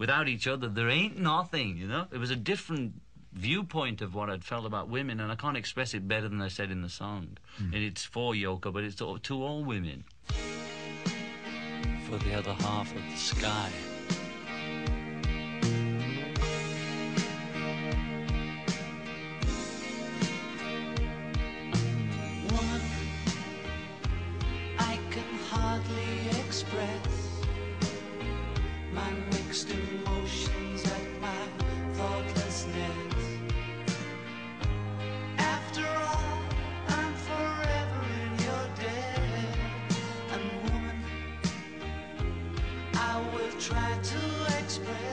without each other, there ain't nothing, you know? It was a different viewpoint of what I'd felt about women, and I can't express it better than I said in the song. Hmm. And it's for Yoko, but it's to, to all women. for the other half of the sky. Woman, I can hardly express try to express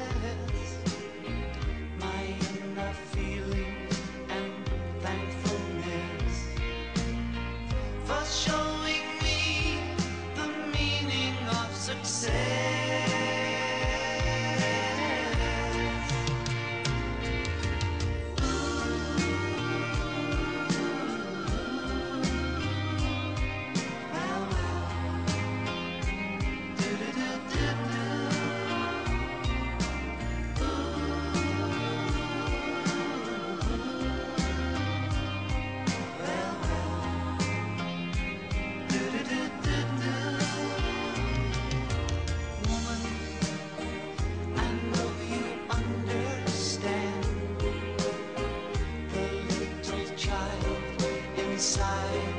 inside.